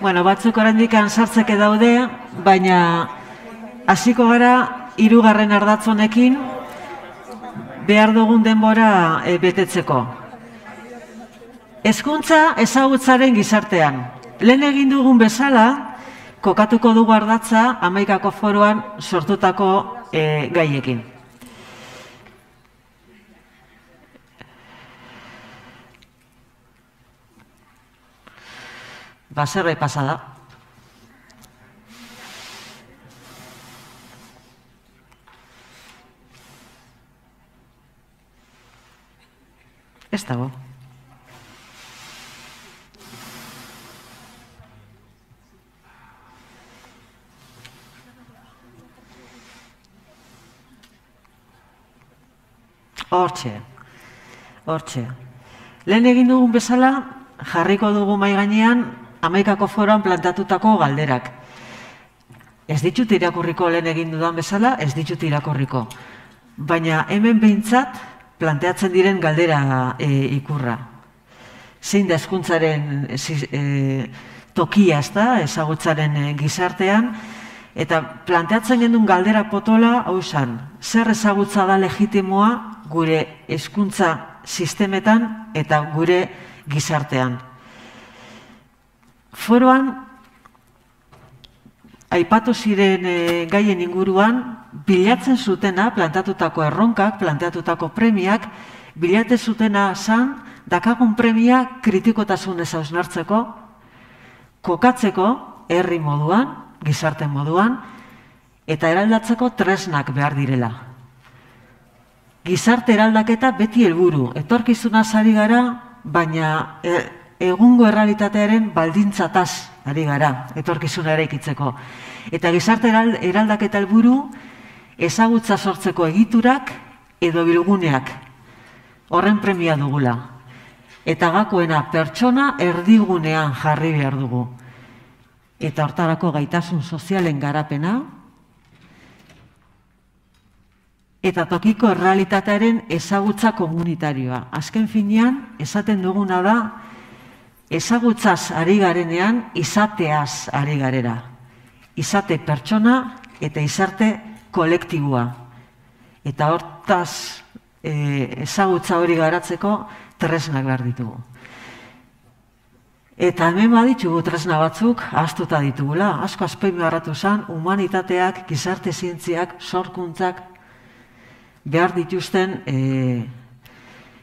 Bueno, batzuk oraindik sartzeke daude, baina hasiko gara hirugarren ardatzonekin behar dugun denbora e, betetzeko. Hezkuntza ezagutzaren gizartean. Lehen egin dugun bezala, kokatuko dugu ardatza amaikako foroan sortutako e, gaiekin. Baserra pasada. Ez dago. Hortxe, hortxe. Lehen egin dugun bezala, jarriko dugu mai gainean amaikako foran plantatutako galderak. Ez ditut irakurriko lehen egin dudan bezala, ez ditut irakurriko. Baina hemen behintzat planteatzen diren galdera e, ikurra. Zein da eskuntzaren e, tokia ez da, ezagutzaren e, gizartean, eta planteatzen gendun galdera potola, hau zer ezagutza da legitimoa gure hezkuntza sistemetan eta gure gizartean. Foroan, aipatu ziren e, gaien inguruan, bilatzen zutena, plantatutako erronkak, plantatutako premiak, bilatzen zutena zan, dakagun premia kritikotasun ez hausnartzeko, kokatzeko, herri moduan, gizarte moduan, eta eraldatzeko tresnak behar direla. Gizarte eraldaketa beti helburu, etorkizuna zari gara, baina e, egungo errealitatearen baldintzataz ari gara, etorkizuna ere ikitzeko. Eta gizarte eraldaketa helburu ezagutza sortzeko egiturak edo bilguneak horren premia dugula. Eta gakoena pertsona erdigunean jarri behar dugu. Eta hortarako gaitasun sozialen garapena, eta tokiko errealitatearen ezagutza komunitarioa. Azken finean, esaten duguna da, ezagutzaz ari garenean, izateaz ari garera. Izate pertsona eta izarte kolektibua. Eta hortaz e, ezagutza hori garatzeko tresnak behar ditugu. Eta hemen baditugu tresna batzuk ahaztuta ditugula. Asko azpein beharratu zen, humanitateak, gizarte zientziak, sorkuntzak, behar dituzten e,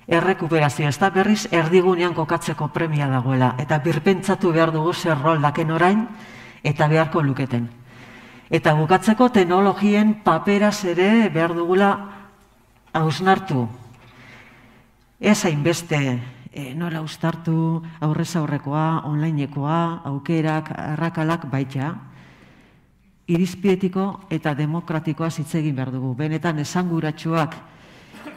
errekuperazio, ez da berriz erdigunean kokatzeko premia dagoela. Eta birpentsatu behar dugu zer rol daken orain eta beharko luketen. Eta bukatzeko teknologien paperaz ere behar dugula hausnartu. Ez hainbeste e, nora ustartu aurrez aurrekoa, onlinekoa, aukerak, arrakalak baita. Irizpietiko eta demokratikoa zitzegin behar dugu. Benetan esanguratsuak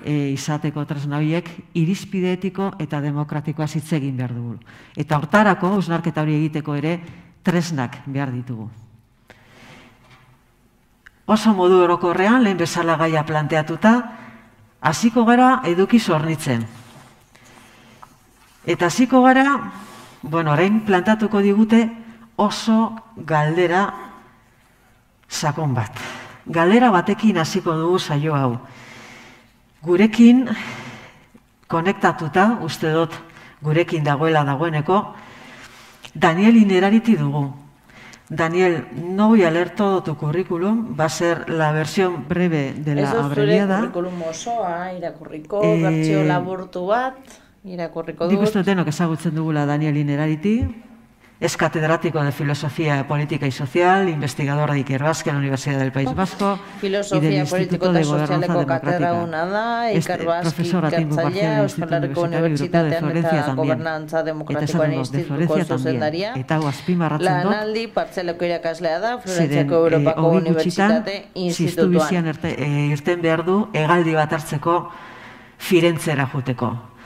e, izateko tresnabiek irizpide etiko eta demokratikoa hitz egin behar dugu. Eta hortarako, usnarketa hori egiteko ere, tresnak behar ditugu. Oso modu orokorrean, lehen bezala gaia planteatuta, hasiko gara eduki zornitzen. Eta hasiko gara, bueno, orain plantatuko digute oso galdera sakon bat. Galdera batekin hasiko dugu saio hau gurekin konektatuta, uste dut gurekin dagoela dagoeneko, Daniel Inerariti dugu. Daniel, no voy a leer todo tu currículum, va a ser la versión breve de la abreviada. Ez currículum osoa, irakurriko, eh, bertxio laburtu bat, irakurriko dut. Dik uste denok ezagutzen dugula Daniel Inerariti, Es catedrático de Filosofía Política y Social, investigador de Iker Basque en la Universidad del País Vasco Filosofía y del Instituto de Gobernanza Democrática. Una Iker Basque ikertzailea, Euskal Herriko Unibertsitatean eta Gobernantza Demokratikoan Institutuko zuzendaria. Eta azpimarratzen dut. Lanaldi, partzeleko irakaslea da, Florentziako Europako Unibertsitate Institutuan. Eh, irten behar du, egaldi bat hartzeko Firentzera juteko.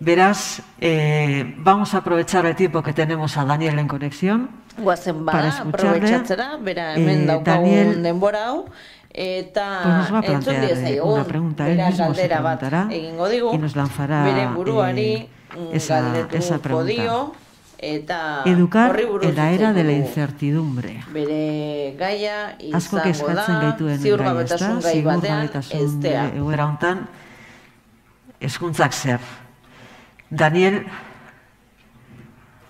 Beraz, eh, vamos a aprovechar el tiempo que tenemos a Daniel en conexión. Guazen ba, aprovechatzera, bera hemen eh, daukagun denbora hau. Eta pues entzun diezai, una pregunta, él mismo se preguntará egingo digu, y nos lanzará bere buruari eh, esa, esa pregunta. Dio, eta Educar en la era de la incertidumbre. Bere gaia gai batean, estea. Egoera hontan, eskuntzak zer. Daniel,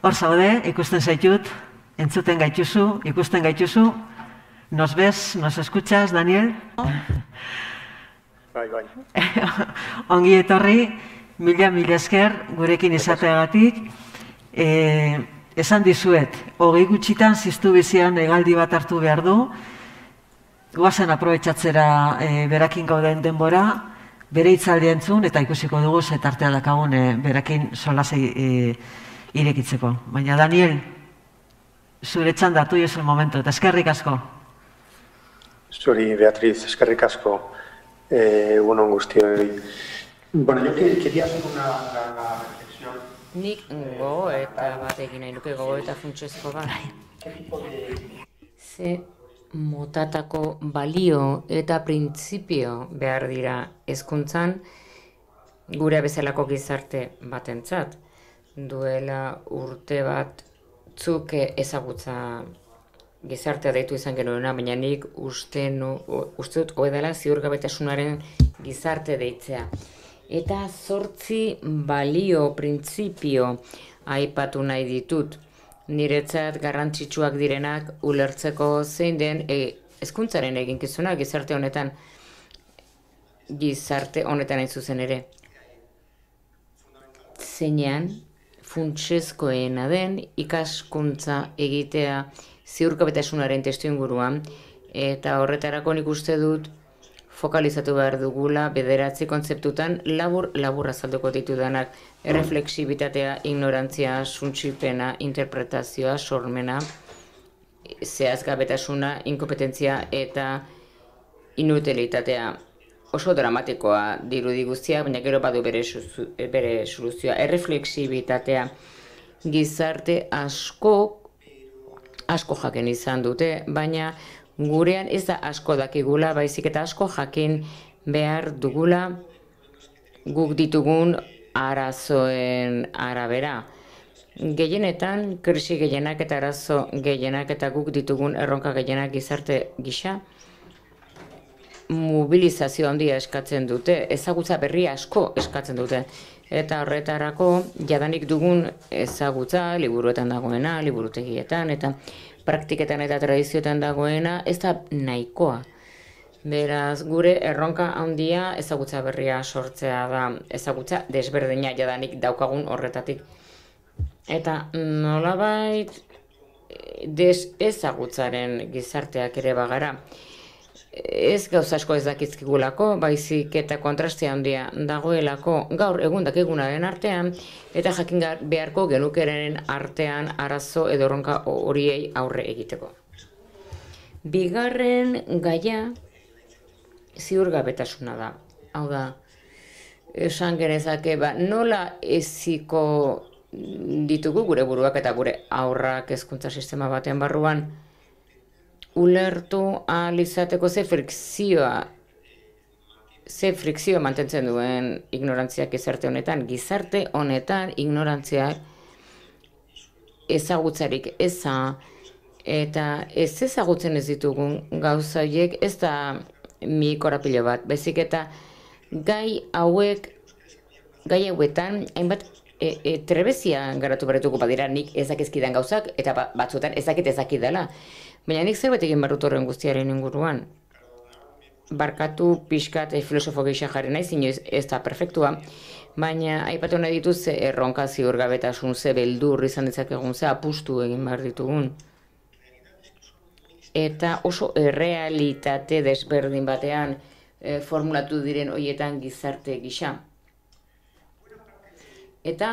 hor zaude, ikusten zaitut, entzuten gaituzu, ikusten gaituzu, nos ves, nos escuchas, Daniel? Bai, bai. Ongi etorri, mila mila esker, gurekin izateagatik, e, esan dizuet, hogei gutxitan ziztu bizian egaldi bat hartu behar du, guazen aprobetsatzera e, berakin gauden denbora, bere itzaldi entzun, eta ikusiko dugu zetartea dakagun e, berakin solasei e, irekitzeko. Baina Daniel, zure txanda, tu el momento, eta eskerrik asko. Zuri, Beatriz, eskerrik asko, eh, unon guztioi. Bueno, yo quería hacer una, una reflexión Nik go eta bat egin nahi nuke go eta funtsezko bat. Ze motatako balio eta printzipio behar dira hezkuntzan gure bezalako gizarte batentzat duela urte bat zuk ezagutza gizartea deitu izan genuena, baina nik uste, nu, uste dut oedala ziurgabetasunaren gizarte deitzea eta zortzi balio printzipio aipatu nahi ditut. Niretzat garrantzitsuak direnak ulertzeko zein den e, ezkuntzaren eginkizuna gizarte honetan gizarte honetan hain zuzen ere. Zeinean funtsezkoena den ikaskuntza egitea ziurkabetasunaren testu inguruan eta horretarako nik uste dut fokalizatu behar dugula bederatzi kontzeptutan labur labur azalduko ditu denak errefleksibitatea, ignorantzia, suntsipena, interpretazioa, sormena, zehazgabetasuna, inkompetentzia eta inutilitatea. Oso dramatikoa dirudi guztia, baina gero badu bere, bere soluzioa. Errefleksibitatea gizarte asko asko jaken izan dute, baina gurean ez da asko dakigula, baizik eta asko jakin behar dugula guk ditugun arazoen arabera. Gehienetan, krisi gehienak eta arazo gehienak eta guk ditugun erronka gehienak gizarte gisa, mobilizazio handia eskatzen dute, ezagutza berri asko eskatzen dute. Eta horretarako, jadanik dugun ezagutza, liburuetan dagoena, liburutegietan, eta praktiketan eta tradizioetan dagoena, ez da nahikoa. Beraz, gure erronka handia ezagutza berria sortzea da, ezagutza desberdina jadanik daukagun horretatik. Eta nolabait des ezagutzaren gizarteak ere bagara ez gauza asko ez dakizkigulako, baizik eta kontrastea handia dagoelako gaur egun dakigunaren artean, eta jakin beharko genukeren artean arazo edo ronka horiei aurre egiteko. Bigarren gaia ziurgabetasuna da. Hau da, esan genezake, ba, nola eziko ditugu gure buruak eta gure aurrak hezkuntza sistema baten barruan, ulertu ahal izateko ze frikzioa ze frikzioa mantentzen duen ignorantziak gizarte honetan. Gizarte honetan ignorantziak ezagutzarik eza eta ez ezagutzen ez ditugun gauzaiek ez da mi korapilo bat. Bezik eta gai hauek gai hauetan hainbat e, e, trebezia garatu beretuko badira nik ezakizkidan gauzak eta ba, batzuetan ezakit ezakidala. Baina nik zerbait egin barrut horren guztiaren inguruan. Barkatu pixkat e, filosofo gehiago jarri nahi, zinez ez da perfektua. Baina aipatu nahi dituz erronka ziur gabetasun, ze beldur izan egun, ze apustu egin behar ditugun. Eta oso errealitate desberdin batean e, formulatu diren hoietan gizarte gisa. Eta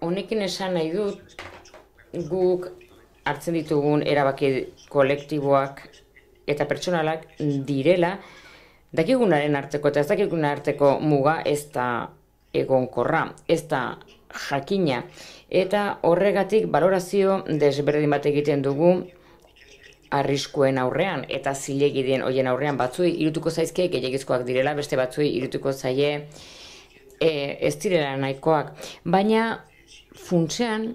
honekin esan nahi dut guk hartzen ditugun erabaki kolektiboak eta pertsonalak direla dakigunaren arteko eta ez dakiguna arteko muga ez da egonkorra, ez da jakina. Eta horregatik valorazio desberdin bat egiten dugu arriskuen aurrean eta zilegi den hoien aurrean batzui irutuko zaizke gehiagizkoak direla beste batzui irutuko zaie e, ez direla nahikoak. Baina funtsean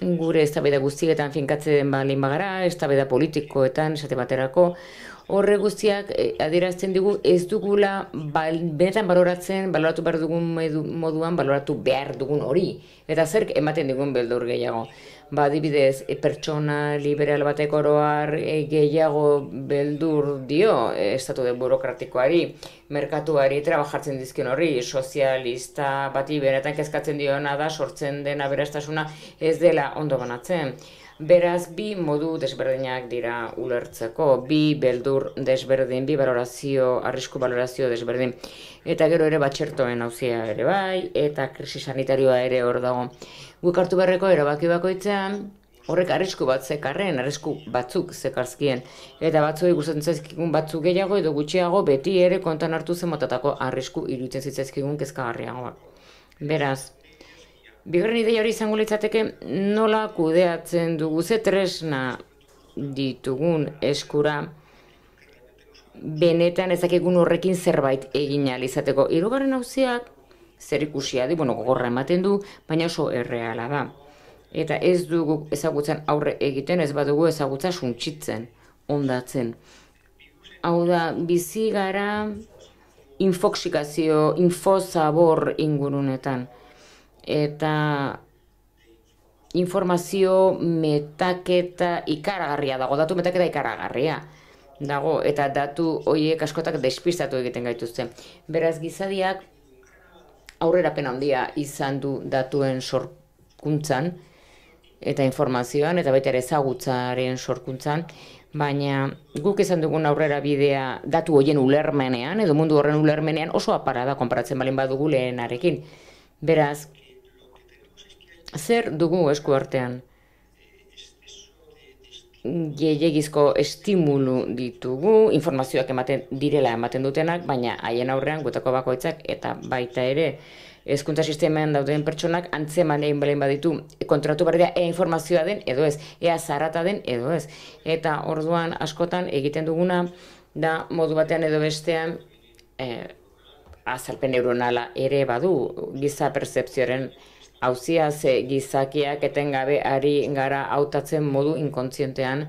gure eztabaida guztietan finkatzen balin bagara, eztabaida politikoetan, esate baterako, horre guztiak eh, adierazten digu ez dugula bal, benetan baloratzen, baloratu behar dugun moduan, baloratu behar dugun hori. Eta zer ematen digun beldur gehiago ba, adibidez, e, pertsona liberal batek oroar e, gehiago beldur dio e, estatu de burokratikoari, merkatuari trabajartzen dizkin horri, sozialista bati beretan kezkatzen diona da sortzen den aberastasuna ez dela ondo banatzen. Beraz, bi modu desberdinak dira ulertzeko, bi beldur desberdin, bi balorazio, arrisku balorazio desberdin. Eta gero ere batxertoen hauzia ere bai, eta krisi sanitarioa ere hor dago guk hartu beharreko erabaki bakoitzean, horrek arrisku bat zekarren, arrisku batzuk zekarzkien. Eta batzuei gustatzen zaizkigun batzuk gehiago edo gutxiago beti ere kontan hartu zen motatako arrisku iruditzen zitzaizkigun kezkagarriagoak. Beraz, bigarren ideia hori izango litzateke nola kudeatzen dugu ze tresna ditugun eskura benetan ezakegun horrekin zerbait egin izateko. Hirugarren hauziak zer ikusia di, bueno, gogorra ematen du, baina oso erreala da. Eta ez dugu ezagutzen aurre egiten, ez badugu ezagutza suntsitzen, ondatzen. Hau da, bizi gara infoksikazio, infozabor ingurunetan. Eta informazio metaketa ikaragarria dago, datu metaketa ikaragarria dago, eta datu horiek askotak despistatu egiten gaituzte. Beraz, gizadiak aurrerapen handia izan du datuen sorkuntzan eta informazioan eta baita ere ezagutzaren sorkuntzan, baina guk izan dugun aurrera bidea datu hoien ulermenean edo mundu horren ulermenean oso apara da konparatzen balin badugu lehenarekin. Beraz, zer dugu esku artean? Gehiagizko estimulu ditugu, informazioak ematen direla ematen dutenak, baina haien aurrean gutako bakoitzak eta baita ere hezkuntza sisteman dauden pertsonak antzeman egin balein baditu kontratu berdea ea informazioa den edo ez, ea zarata den edo ez. Eta orduan askotan egiten duguna da modu batean edo bestean eh, azalpen neuronala ere badu giza percepzioaren hauzia ze gizakiak etengabe ari gara hautatzen modu inkontzientean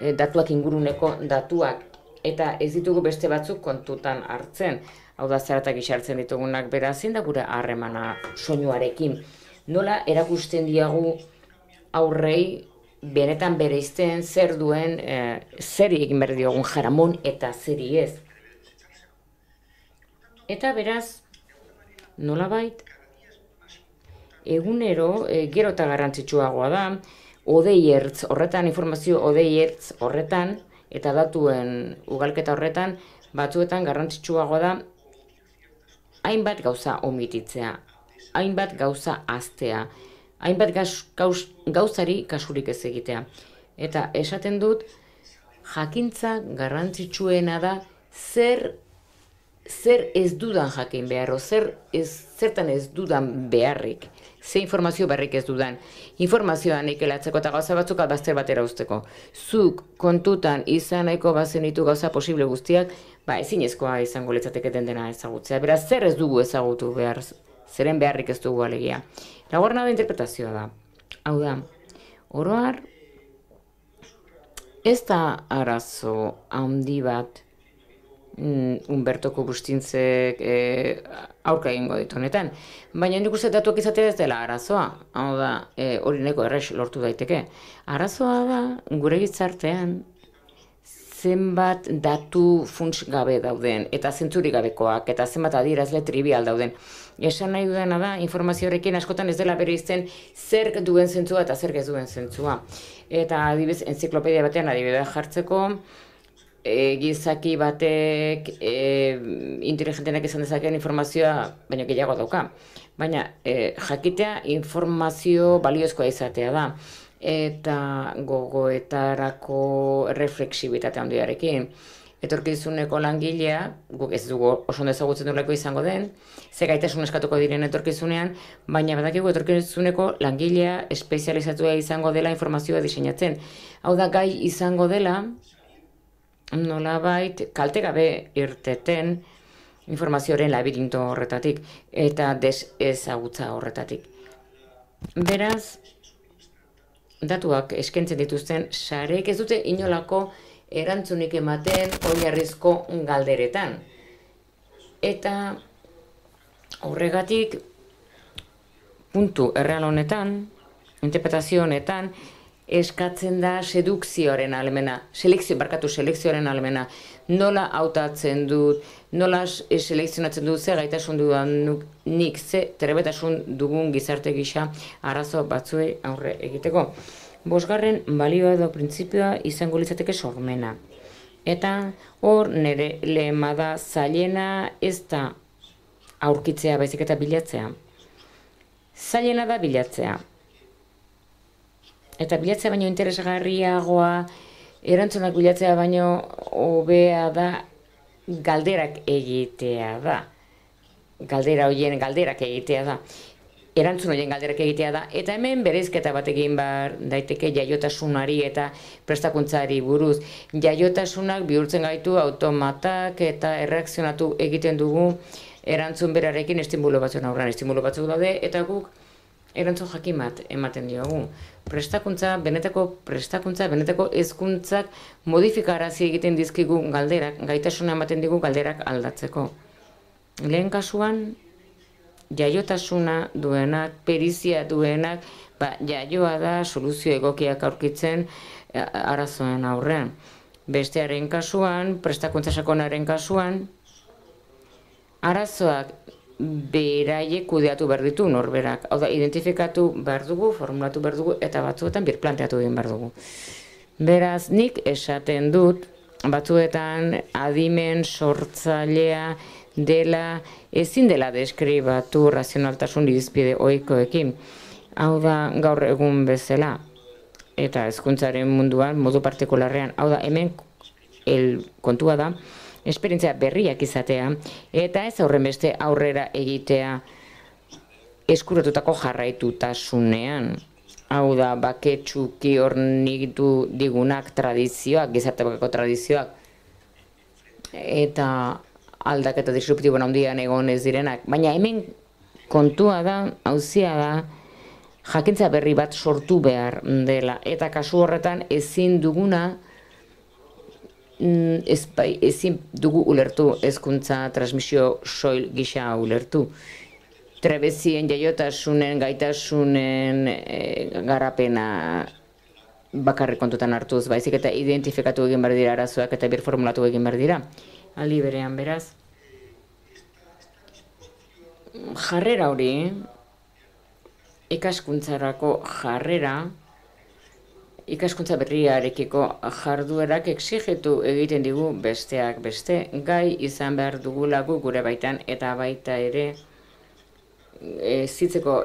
e, datuak inguruneko datuak eta ez ditugu beste batzuk kontutan hartzen. Hau da zeratak isartzen ditugunak bera zein da gure harremana soinuarekin. Nola erakusten diagu aurrei benetan bereizten zer duen e, zeri egin behar diogun jaramon eta zeri ez. Eta beraz, nola bait, egunero e, gero eta garrantzitsuagoa da, odei ertz horretan, informazio odei ertz horretan, eta datuen ugalketa horretan, batzuetan garrantzitsuagoa da, hainbat gauza omititzea, hainbat gauza aztea, hainbat gauz, gauzari kasurik ez egitea. Eta esaten dut, jakintza garrantzitsuena da, zer zer ez dudan jakin behar, zer ez, zertan ez dudan beharrik ze informazio berrik ez dudan. Informazioa nik elatzeko eta gauza batzuk albazter batera usteko. Zuk kontutan izan nahiko bazen ditu gauza posible guztiak, ba ezin ezkoa izango letzateke den dena ezagutzea. Beraz, zer ez dugu ezagutu behar, zeren beharrik ez dugu alegia. Laguarna da interpretazioa da. Hau da, oroar, ez da arazo handi bat mm, Umbertoko bustintzek e, aurka egingo ditu honetan. Baina nik uste datuak izatea ez dela arazoa, hau da, e, hori neko errex lortu daiteke. Arazoa da, gure gizartean, zenbat datu funts gabe dauden, eta zentzurik gabekoak, eta zenbat adierazle trivial dauden. Esan nahi dudana da, informazioarekin askotan ez dela bere izten zer duen zentzua eta zer ez duen zentzua. Eta adibidez, enziklopedia batean adibidea jartzeko, e, gizaki batek e, inteligentenak izan dezakeen informazioa baina gehiago dauka. Baina e, jakitea informazio baliozkoa izatea da eta gogoetarako refleksibitate handiarekin. Etorkizuneko langilea, guk ez dugu oso ondo ezagutzen duleko izango den, ze gaitasun eskatuko diren etorkizunean, baina badakigu etorkizuneko langilea espezializatua izango dela informazioa diseinatzen. Hau da gai izango dela, nolabait kalte gabe irteten informazioaren labirinto horretatik eta des ezagutza horretatik. Beraz, datuak eskentzen dituzten sarek ez dute inolako erantzunik ematen oinarrizko galderetan. Eta horregatik puntu erreal honetan, interpretazio honetan, eskatzen da sedukzioaren alemena, selekzio, barkatu selekzioaren alemena, nola hautatzen dut, nola eh, selekzionatzen dut, ze gaitasun dudan nik, ze trebetasun dugun gizarte gisa arazo batzuei aurre egiteko. Bosgarren balioa edo printzipioa izango litzateke sormena. Eta hor nire lehema da zailena ez da aurkitzea baizik eta bilatzea. Zailena da bilatzea. Eta bilatzea baino interesgarriagoa, erantzunak bilatzea baino hobea da galderak egitea da. Galdera hoien galderak egitea da. Erantzun horien galderak egitea da. Eta hemen berezketa bat egin bar daiteke jaiotasunari eta prestakuntzari buruz. Jaiotasunak bihurtzen gaitu automatak eta erreakzionatu egiten dugu erantzun berarekin estimulo batzuen aurran estimulo batzuk daude eta guk erantzun jakin bat ematen diogu. Prestakuntza, benetako prestakuntza, benetako hezkuntzak modifikarazi egiten dizkigu galderak, gaitasuna ematen digu galderak aldatzeko. Lehen kasuan, jaiotasuna duenak, perizia duenak, ba, jaioa da soluzio egokiak aurkitzen eh, arazoen aurrean. Bestearen kasuan, prestakuntza sakonaren kasuan, arazoak beraiek kudeatu behar ditu norberak. Hau da, identifikatu behar dugu, formulatu behar dugu, eta batzuetan birplanteatu egin behar dugu. Beraz, nik esaten dut, batzuetan adimen sortzailea dela, ezin dela deskribatu razionaltasun irizpide oikoekin. Hau da, gaur egun bezala, eta hezkuntzaren munduan, modu partikularrean, hau da, hemen el kontua da, esperientzia berriak izatea, eta ez aurren beste aurrera egitea eskuratutako jarraitutasunean. Hau da, baketsuki hor du digunak tradizioak, gizarte bakeko tradizioak, eta aldaketa disruptiboan handian egon ez direnak. Baina hemen kontua da, hauzia da, jakintza berri bat sortu behar dela. Eta kasu horretan ezin duguna, ez bai, ezin dugu ulertu ezkuntza transmisio soil gisa ulertu. Trebezien jaiotasunen, gaitasunen e, garapena bakarrik kontutan hartuz, baizik eta identifikatu egin behar dira arazoak eta bir formulatu egin behar dira. Ali berean beraz. Jarrera hori, ikaskuntzarako jarrera, ikaskuntza berriarekiko jarduerak exigetu egiten digu besteak beste. Gai izan behar dugulagu gure baitan eta baita ere e, zitzeko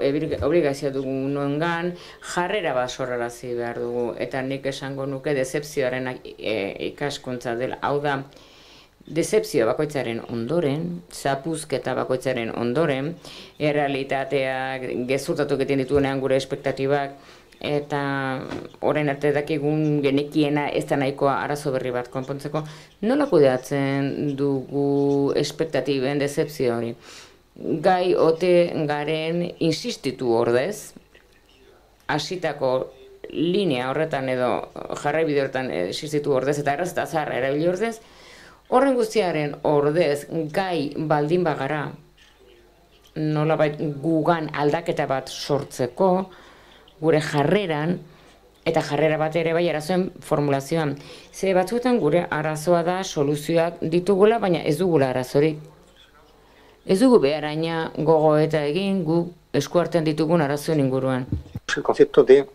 obligazio dugu nongan jarrera bat sorrarazi behar dugu. Eta nik esango nuke decepzioaren e, ikaskuntza dela. Hau da Decepzio bakoitzaren ondoren, zapuzketa bakoitzaren ondoren, errealitateak gezurtatu egiten dituenean gure espektatibak, eta orain arte dakigun genekiena ez da nahikoa arazo berri bat konpontzeko, nola kudeatzen dugu espektatiben decepzio hori? Gai ote garen insistitu ordez, hasitako linea horretan edo jarrai bide horretan insistitu ordez eta erraz eta zarra erabili ordez, horren guztiaren ordez gai baldin bagara, nola gugan aldaketa bat sortzeko, gure jarreran, eta jarrera bat ere bai arazoen formulazioan. Ze batzuetan gure arazoa da soluzioak ditugula, baina ez dugula arazorik. Ez dugu beharaina gogo eta egin gu eskuartean ditugun arazoen inguruan. El concepto de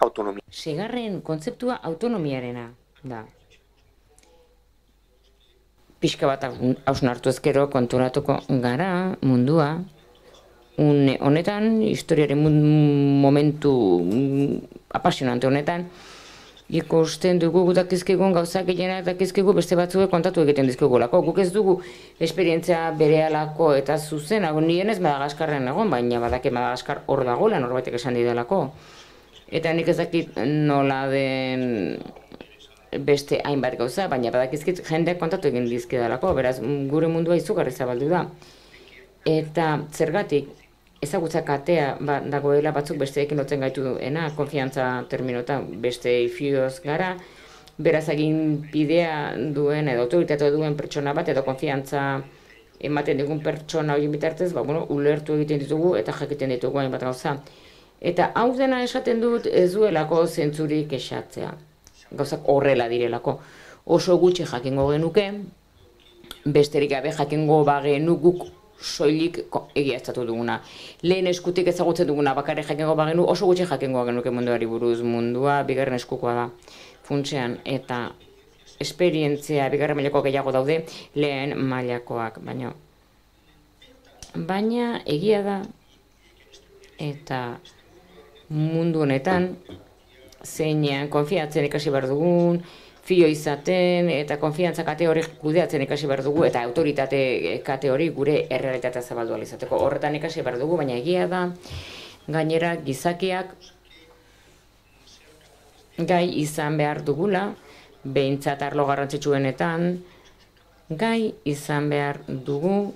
autonomia. Segarren kontzeptua autonomiarena da. Pixka bat hausnartu ezkero konturatuko gara mundua, une honetan, historiaren momentu apasionante honetan, ikusten dugu dakizkigun gauzak gehienak dakizkigu beste batzuek kontatu egiten dizkigulako. Guk ez dugu esperientzia bere alako eta zuzen, agun nien ez Madagaskarren egon, baina badake Madagaskar hor dagoela norbaitek esan didalako. Eta nik ez dakit nola den beste hainbat gauza, baina badakizkit jendeak kontatu egin dizkidalako, beraz gure mundua izugarri zabaldu da. Eta zergatik, ezagutza katea ba, dagoela batzuk besteekin lotzen gaitu duena, konfiantza terminota beste ifioz gara, beraz egin bidea duen edo autoritate duen pertsona bat edo konfiantza ematen digun pertsona hori bitartez, ba, bueno, ulertu egiten ditugu eta jakiten ditugu hainbat gauza. Eta hau dena esaten dut ez duelako zentzurik esatzea. Gauzak horrela direlako. Oso gutxi jakingo genuke, besterik gabe jakingo bagenu guk soilik egiaztatu duguna. Lehen eskutik ezagutzen duguna bakarrik jakingo bagenu, oso gutxi jakingo genuke munduari buruz mundua, bigarren eskukoa da funtsean, eta esperientzia bigarren mailako gehiago daude lehen mailakoak, baina baina egia da eta mundu honetan zeinean konfiatzen ikasi behar dugun, fio izaten eta konfiantza kate hori kudeatzen ikasi behar dugu eta autoritate kate hori gure errealitatea zabaldu izateko. Horretan ikasi behar dugu, baina egia da gainera gizakiak gai izan behar dugula, behintzat arlo garrantzitsuenetan, gai izan behar dugu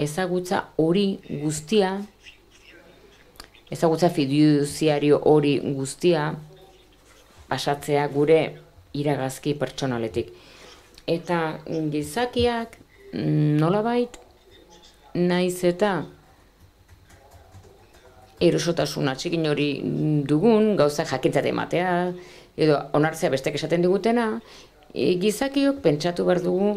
ezagutza hori guztia, ezagutza fiduziario hori guztia, pasatzea gure iragazki pertsonaletik. Eta gizakiak nolabait naiz eta erosotasuna txikin hori dugun, gauza jakintzat ematea, edo onartzea bestek esaten digutena, e, gizakiok pentsatu behar dugu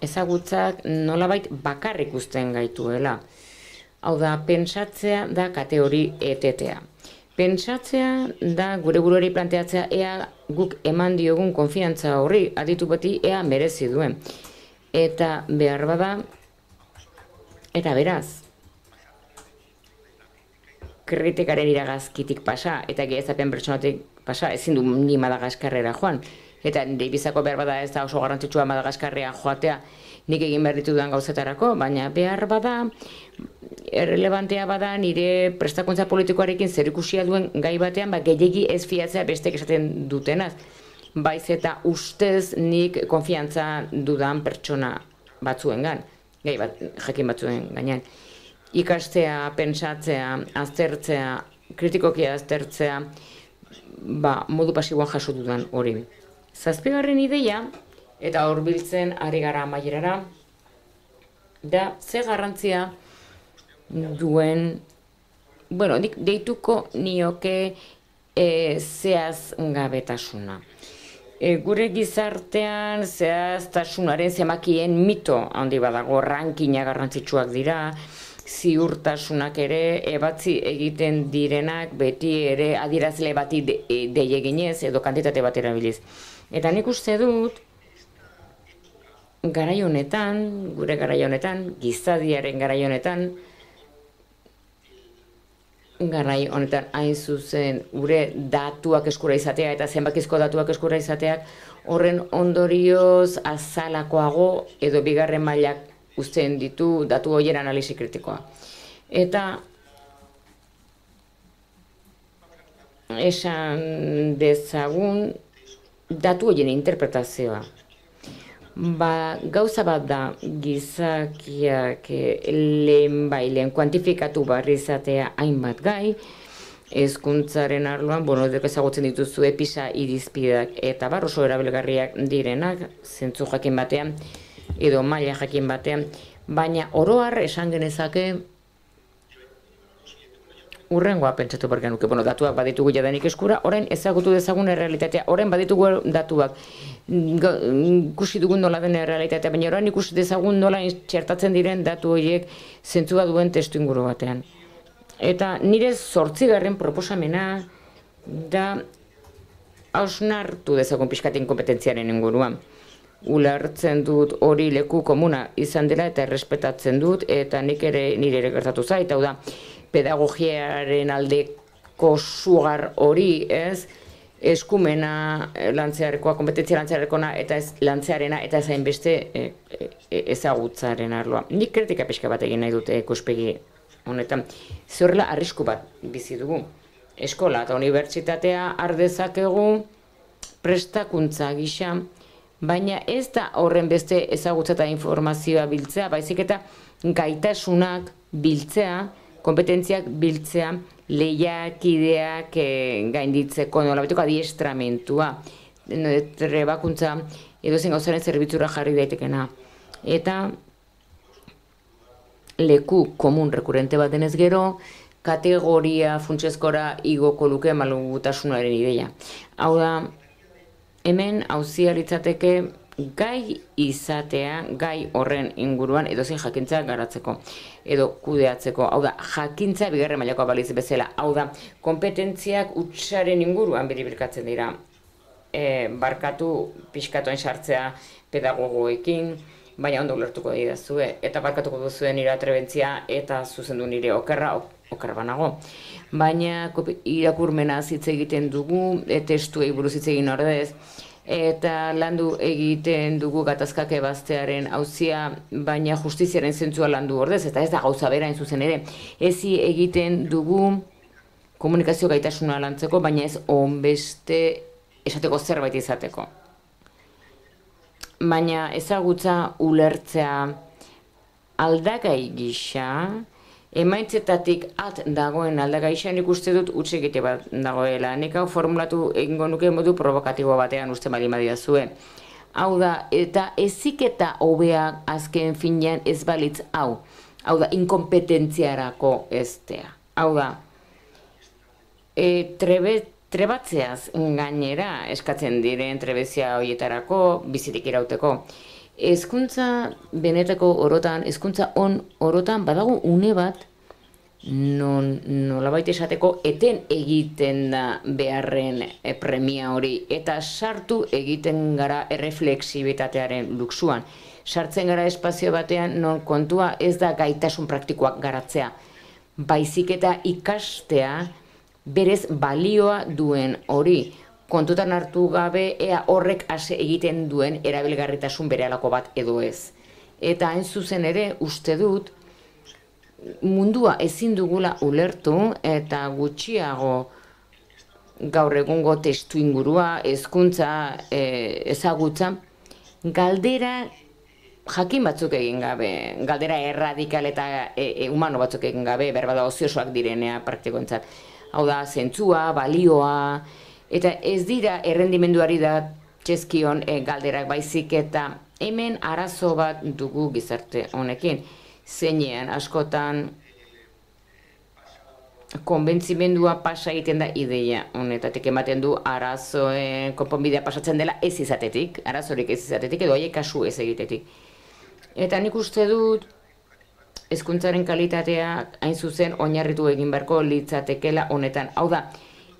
ezagutzak nolabait bakarrik usten gaituela. Hau da, pentsatzea da kate hori etetea. Pentsatzea da gure buruari planteatzea ea guk eman diogun konfiantza horri aditu beti ea merezi duen. Eta behar bada, eta beraz, kritikaren iragazkitik pasa, eta gehiazapen pertsonatik pasa, ezin du ni Madagaskarrera joan. Eta nire bizako behar bada ez da oso garrantzitsua Madagaskarrea joatea nik egin behar dudan gauzetarako, baina behar bada, errelevantea bada nire prestakuntza politikoarekin zer ikusia duen gai batean, ba, gehiagi ez fiatzea bestek esaten dutenaz. Baiz eta ustez nik konfiantza dudan pertsona batzuengan, gai bat, jakin batzuen gainean ikastea, pentsatzea, aztertzea, kritikoki aztertzea, ba, modu pasiboan jaso dudan hori. Zazpigarren ideia, eta horbiltzen ari gara amaierara, da ze garrantzia duen, bueno, deituko nioke e, zehaz gabetasuna. E, gure gizartean zehaztasunaren zemakien mito handi badago, rankina garrantzitsuak dira, ziurtasunak ere ebatzi egiten direnak beti ere adierazle bati dei eginez edo kantitate bat erabiliz. Eta nik uste dut garai honetan, gure garai honetan, gizadiaren garai honetan, garai honetan hain zuzen gure datuak eskura izatea eta zenbakizko datuak eskura izateak horren ondorioz azalakoago edo bigarren mailak uzten ditu datu horien analisi kritikoa. Eta esan dezagun datu horien interpretazioa. Ba, gauza bat da gizakiak lehen bailen kuantifikatu barri izatea hainbat gai, ezkuntzaren arloan, bueno, deko ezagutzen dituzu episa irizpidak eta barroso erabilgarriak direnak, zentzu jakin batean, edo maila jakin batean, baina oroar esan genezake urrengoa pentsatu behar genuke, bueno, datuak baditugu jadanik eskura, orain ezagutu dezagun errealitatea, orain baditugu datuak, ikusi dugun nola den errealitatea, baina orain ikusi dezagun nola txertatzen diren datu horiek zentzua duen testu inguru batean. Eta nire zortzigarren proposamena da hausnartu dezagun pixkatin kompetentziaren inguruan. Ulertzen dut hori leku komuna izan dela eta errespetatzen dut eta nik ere nire ere gertatu zait, hau da, pedagogiaren aldeko sugar hori, ez, eskumena eh, lantzearekoa, kompetentzia lantzearekoa eta ez lantzearena eta ez beste e, e, ezagutzaren arloa. Nik kritika pixka bat egin nahi dute ikuspegi honetan. Zorrela arrisku bat bizi dugu. Eskola eta unibertsitatea ardezakegu prestakuntza gisa, baina ez da horren beste ezagutza eta informazioa biltzea, baizik eta gaitasunak biltzea, kompetentziak biltzea, lehiakideak e, gainditzeko, nola betuko adiestramentua, trebakuntza, edo zen gauzaren zerbitzura jarri daitekena. Eta leku komun rekurente bat denez gero, kategoria funtsezkora igoko luke malugutasunaren ideia. Hau da, hemen hauzia litzateke gai izatea, gai horren inguruan edozein jakintza garatzeko edo kudeatzeko. Hau da, jakintza bigarre mailako baliz bezala. Hau da, kompetentziak utxaren inguruan biribirkatzen dira. E, barkatu pixkatoen sartzea pedagogoekin, baina ondo ulertuko didazue, eta barkatuko duzuen nire atrebentzia eta zuzendu nire okerra, okerra banago. Baina irakurmena hitz egiten dugu, e, testu buruz hitz egin ordez, eta landu egiten dugu gatazkak ebaztearen hauzia, baina justiziaren zentzua landu ordez, eta ez da gauza bera zuzen ere. Ezi egiten dugu komunikazio gaitasuna lantzeko, baina ez onbeste esateko zerbait izateko baina ezagutza ulertzea aldagai gisa, emaitzetatik at dagoen aldagai gisa nik uste dut utxe egite bat dagoela. Nik hau formulatu egingo nuke modu provokatibo batean uste bali madia zuen. Hau da, eta eziketa hobeak azken finean ez balitz hau. Hau da, inkompetentziarako eztea. Hau da, e, trebet, trebatzeaz gainera eskatzen diren trebezia horietarako bizirik irauteko. Hezkuntza benetako orotan, hezkuntza on orotan badago une bat non nolabait esateko eten egiten da beharren e, premia hori eta sartu egiten gara erreflexibitatearen luxuan. Sartzen gara espazio batean non kontua ez da gaitasun praktikoak garatzea. Baizik eta ikastea berez balioa duen hori kontutan hartu gabe ea horrek ase egiten duen erabilgarritasun berehalako bat edo ez. Eta hain zuzen ere uste dut mundua ezin dugula ulertu eta gutxiago gaur egungo testu ingurua, hezkuntza e, ezagutza, galdera jakin batzuk egin gabe, galdera erradikal eta e, e, humano batzuk egin gabe, berbada oziosoak direnea praktikoentzat hau da, zentzua, balioa, eta ez dira errendimenduari da txezkion e, galderak baizik eta hemen arazo bat dugu gizarte honekin. Zeinean, askotan, konbentzimendua pasa egiten da ideia honetatik ematen du arazoen konponbidea pasatzen dela ez izatetik, arazorik ez izatetik edo haiek kasu ez egitetik. Eta nik uste dut, hezkuntzaren kalitatea hain zuzen oinarritu egin beharko litzatekela honetan. Hau da,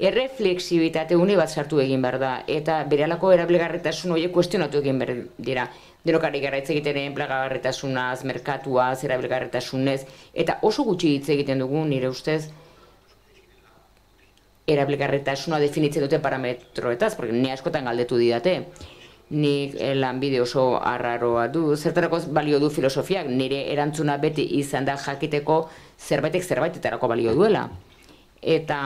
errefleksibitate une bat sartu egin behar da, eta bere alako erabilgarritasun horiek kuestionatu egin behar dira. Denokari gara hitz egiten enplagagarritasunaz, merkatuaz, erabilgarritasunez, eta oso gutxi hitz egiten dugu nire ustez, erabilgarritasuna definitzen dute parametroetaz, porque ni askotan galdetu didate nik eh, lanbide oso arraroa du. Zertarako balio du filosofiak, nire erantzuna beti izan da jakiteko zerbaitek zerbaitetarako balio duela. Eta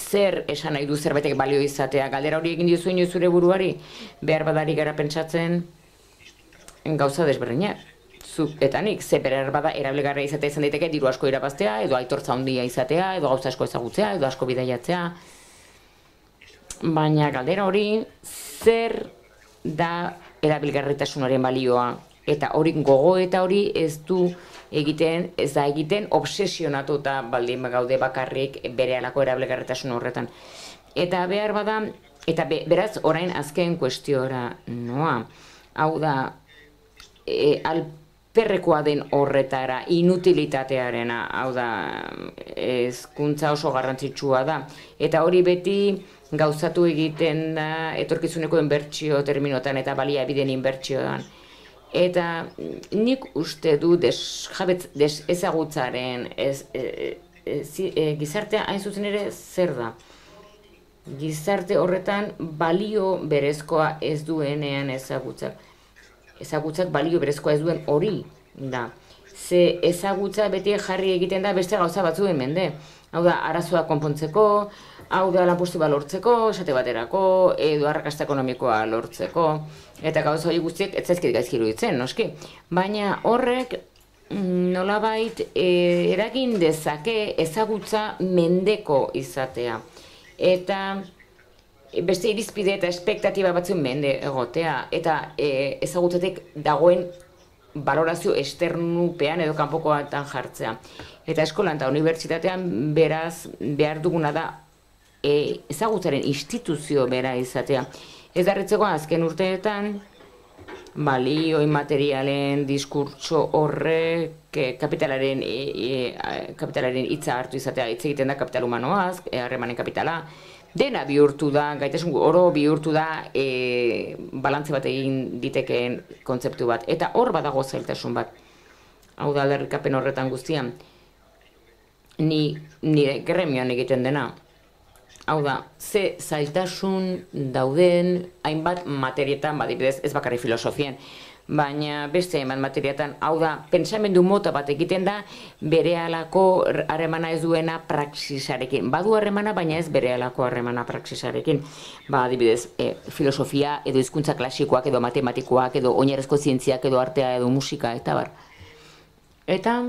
zer esan nahi du zerbaitek balio izatea, galdera hori egin diozu zure buruari, behar badari gara pentsatzen gauza desberdinak. Zu, eta nik, ze berar bada erabilgarra izatea izan daiteke diru asko irabaztea, edo aitortza handia izatea, edo gauza asko ezagutzea, edo asko bidaiatzea. Baina galdera hori, zer da erabilgarritasunaren balioa eta hori gogo eta hori ez du egiten ez da egiten obsesionatuta baldin gaude bakarrik bere alako erabilgarritasun horretan. Eta behar bada eta beraz orain azken kuestiora noa. Hau da e, alperrekoa den horretara inutilitatearena hau da ezkuntza oso garrantzitsua da. Eta hori beti gauzatu egiten da etorkizuneko inbertsio terminotan eta balia ebiden inbertsioan. Eta nik uste du des, jabetz, des ezagutzaren ez, e, e, e, gizartea hain zuzen ere zer da. Gizarte horretan balio berezkoa ez duenean ezagutzak. Ezagutzak balio berezkoa ez duen hori da. Ze ezagutza beti jarri egiten da beste gauza batzuen mende. Hau da, arazoa konpontzeko, hau da lanpostu bat lortzeko, esate baterako, edo arrakasta ekonomikoa lortzeko, eta gauza hori guztiek ez zaizkit gaizki iruditzen, noski. Baina horrek mm, nolabait e, eragin dezake ezagutza mendeko izatea. Eta beste irizpide eta espektatiba batzuen mende egotea. Eta e, ezagutzatik dagoen balorazio esternupean edo kanpokoatan jartzea. Eta eskolan eta unibertsitatean beraz behar duguna da e, ezagutzaren instituzio bera izatea. Ez darritzeko azken urteetan, balioi materialen diskurtso horrek e, kapitalaren e, e, kapitalaren hitza hartu izatea hitz egiten da kapital humanoaz, e, harremanen kapitala, dena bihurtu da, gaitasun oro bihurtu da e, balantze bat egin ditekeen kontzeptu bat. Eta hor badago zailtasun bat. Hau da alderrikapen horretan guztian. Ni, nire gremioan egiten dena. Hau da, ze zailtasun dauden hainbat materietan, badibidez, ez bakarri filosofien, baina beste eman materiatan, hau da, pensamendu mota bat egiten da, bere alako harremana ez duena praxisarekin. Badu harremana, baina ez bere alako harremana praxisarekin. Ba, adibidez, e, filosofia, edo hizkuntza klasikoak, edo matematikoak, edo oinarezko zientziak, edo artea, edo musika, eta bar. Eta,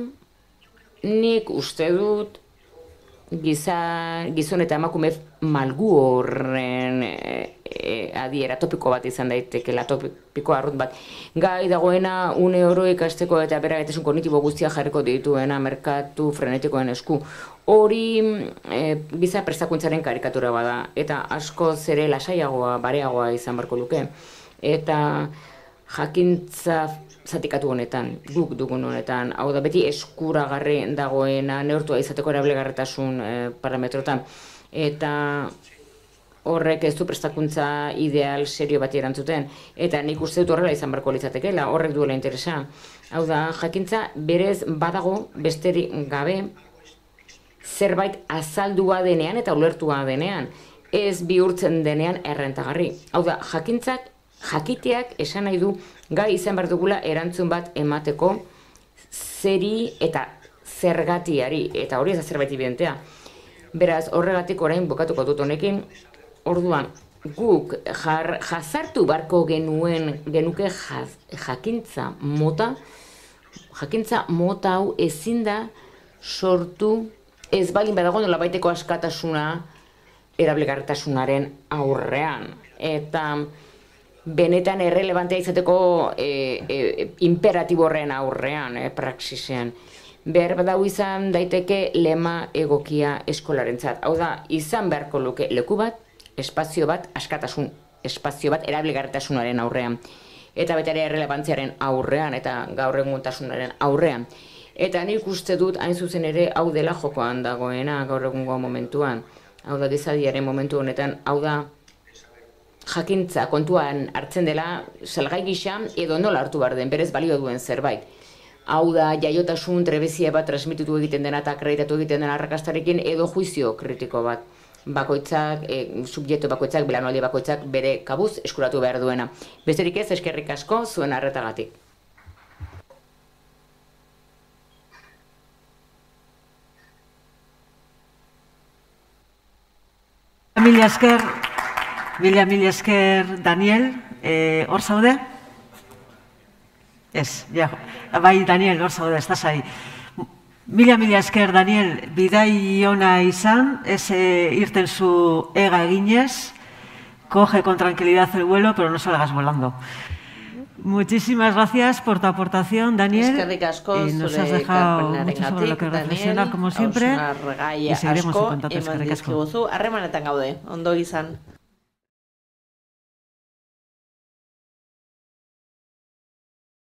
nik uste dut, giza, gizon eta emakume malgu horren e, e, adiera topiko bat izan daiteke, la topiko arrut bat. Gai dagoena une oro ikasteko eta bera gaitasun kognitibo guztia jarriko dituena merkatu frenetikoen esku. Hori e, giza prestakuntzaren karikatura bada eta asko zere lasaiagoa, bareagoa izan barko luke. Eta jakintza zatikatu honetan, guk dugun honetan, hau da beti eskuragarri dagoena neurtua izateko erablegarretasun e, parametrotan. Eta horrek ez du prestakuntza ideal serio bat erantzuten. Eta nik uste dut horrela izan barko litzatekeela, horrek duela interesa. Hau da, jakintza berez badago besteri gabe zerbait azaldua denean eta ulertua denean, ez bihurtzen denean errentagarri. Hau da, jakintzak jakiteak esan nahi du gai izan behar dugula erantzun bat emateko zeri eta zergatiari, eta hori ez da zerbait ibidentea. Beraz, horregatik orain bukatuko dut honekin, orduan, guk jar, jazartu barko genuen, genuke jaz, jakintza mota, jakintza mota hau ezin da sortu ez balin badago nola baiteko askatasuna erablegartasunaren aurrean. Eta benetan errelevantea izateko e, e, imperatibo horren aurrean, e, praxisean. Behar badau izan daiteke lema egokia eskolarentzat. Hau da, izan beharko luke leku bat, espazio bat, askatasun espazio bat, erabligarritasunaren aurrean. Eta betare errelevantziaren aurrean, eta gaur eguntasunaren aurrean. Eta nik uste dut, hain zuzen ere, hau dela jokoan dagoena gaur egungo momentuan. Hau da, dizadiaren momentu honetan, hau da, jakintza kontuan hartzen dela salgai gisa edo nola hartu behar den, berez balio duen zerbait. Hau da, jaiotasun trebezia bat transmititu egiten dena eta akreditatu egiten dena arrakastarekin edo juizio kritiko bat. Bakoitzak, e, subjektu bakoitzak, belanoldi bakoitzak bere kabuz eskuratu behar duena. Besterik ez, eskerrik asko zuen arretagatik. Mila esker, Mila, mila esker, Daniel, eh, hor zaude? Ez, ja, bai, Daniel, hor zaude, ez da zai. Mila, mila esker, Daniel, bidai ona izan, ez eh, irten zu ega eginez, coge con tranquilidad el vuelo, pero no salgas volando. Muchísimas gracias por tu aportación, Daniel. Es que asko, y nos has dejado mucho sobre lo que reflexionar, como siempre. Y seguiremos en contacto. Es que ricasco. Ondo izan.